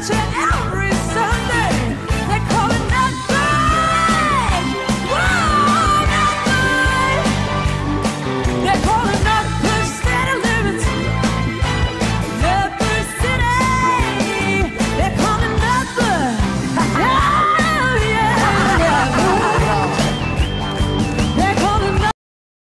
to